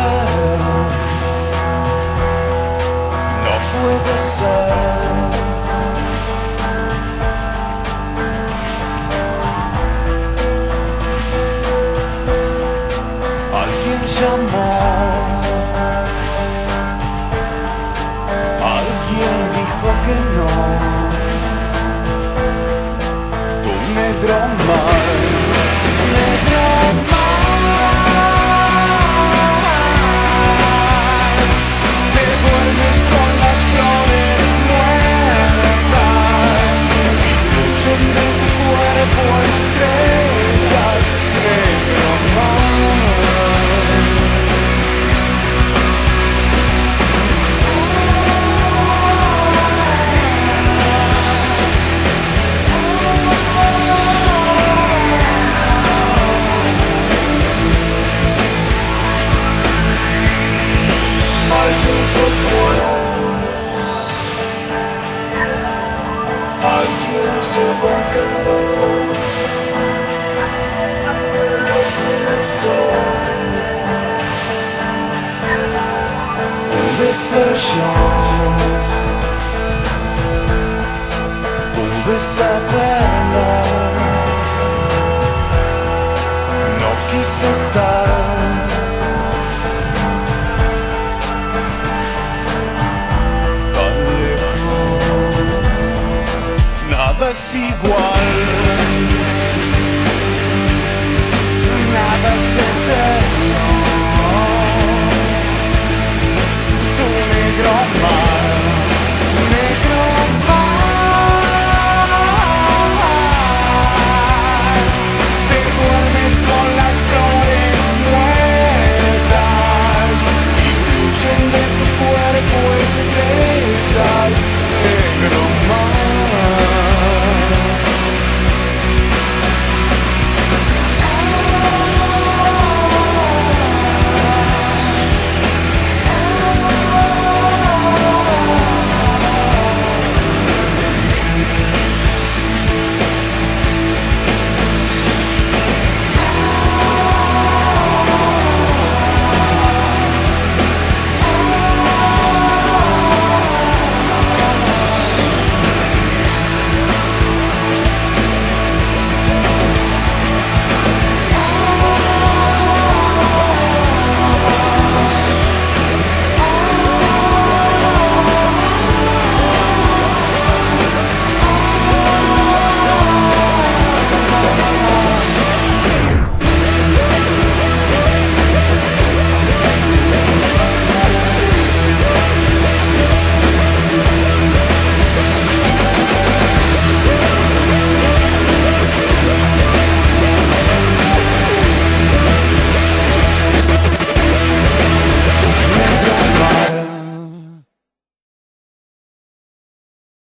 battle, not with the sun. Alguien llamó, alguien dijo que no, un negro más. Alguien se va a quedar. No puede ser. Pude ser yo. Pude saberlo. No quise estar. Nada es igual, nada es eterno,